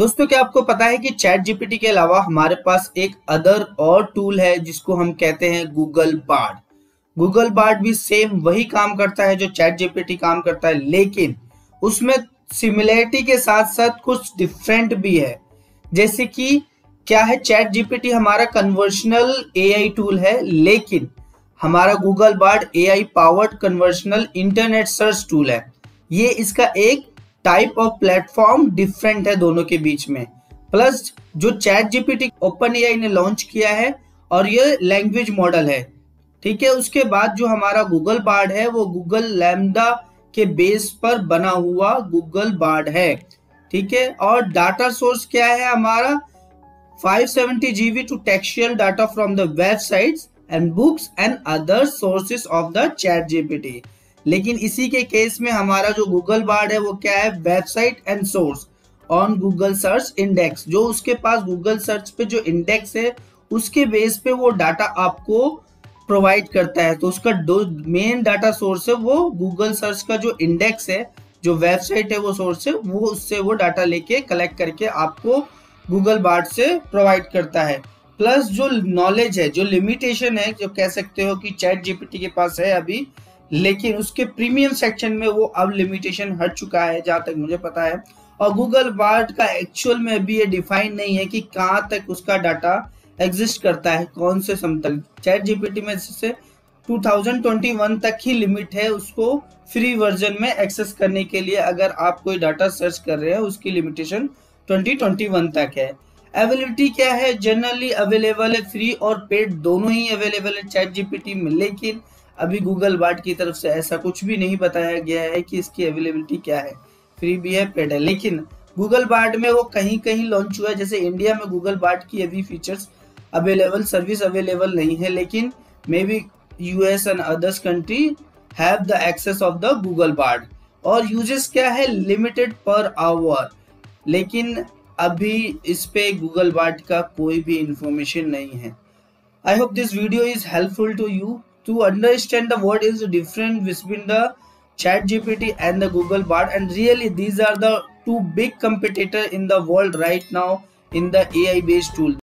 दोस्तों, क्या आपको पता है कि चैट जीपीटी के अलावा हमारे पास एक अदर और टूल है जिसको हम कहते हैं गूगल बार्ड। गूगल बार्ड भी सेम वही काम करता है जो चैट जीपीटी काम करता है, लेकिन उसमें सिमिलरिटी के साथ साथ कुछ डिफरेंट भी है। जैसे कि क्या है, चैट जीपीटी हमारा कन्वर्शनल एआई टूल है, लेकिन हमारा Google Bard AI powered conversational internet search tool है। ये इसका एक टाइप ऑफ़ प्लेटफॉर्म डिफरेंट है दोनों के बीच में। प्लस जो चैट जीपीटी ओपन ए ने लॉन्च किया है और ये लैंग्वेज मॉडल है। ठीक है, उसके बाद जो हमारा गूगल बार्ड है, वो गूगल लैमडा के बेस पर बना हुआ गूगल बार्ड है। ठीक है, और डाटा सोर्स क्या है हमारा? 570 GB to textual data from the websites and books and other sources of the chat GPT लेकिन इसी के केस में हमारा जो गूगल बार्ड है, वो क्या है? Website and source on Google search index जो उसके पास गूगल सर्च पे जो इंडेक्स है, उसके बेस पे वो डाटा आपको प्रोवाइड करता है। तो उसका मेन डाटा सोर्स है, वो गूगल सर्च का जो इंडेक्स है, जो वेबसाइट है, वो सोर्स है, वो उससे वो डाटा लेके कलेक्ट करके आपको गूगल बार्ड से प्रोवाइड करता है। प्लस जो नॉलेज है, जो लिमिटेशन है, जो कह सकते हो कि चैट जीपीटी के पास है अभी लेकिन उसके प्रीमियम सेक्शन में वो अब लिमिटेशन हट चुका है, जहाँ तक मुझे पता है। और गूगल बार्ड का एक्चुअल में अभी ये डिफाइन नहीं है कि कहाँ तक उसका डाटा एग्जिस्ट करता है, कौन से सम तक चैट जीपीटी में से 2021 तक ही लिमिट है उसको फ्री वर्जन में एक्सेस करने के लिए। अगर आप कोई डाटा सर्च कर रहे हैं, उसकी लिमिटेशन 2021 तक है। अवेलेबिलिटी क्या है? जनरली अवेलेबल है फ्री और पेड दोनों ही अवेलेबल है चैट जीपीटी में। लेकिन अभी गूगल बार्ड की तरफ़ से ऐसा कुछ भी नहीं बताया गया है कि इसकी अवेलेबिलिटी क्या है। फ्री भी है पेड है। लेकिन गूगल बार्ट में वो कहीं कहीं लॉन्च हुआ है। जैसे इंडिया में गूगल बार्ड की अभी फीचर्स अवेलेबल सर्विस अवेलेबल नहीं है। लेकिन may be US and others country have the access of the Google Bard और यूजेस क्या है? लिमिटेड पर आवर लेकिन अभी इस पे गूगल बार्ट का कोई भी इंफॉर्मेशन नहीं है। I hope this video is helpful to you to understand the what is the difference between the chat gpt and the google bard. And really these are the two big competitor in the world right now in the ai based tool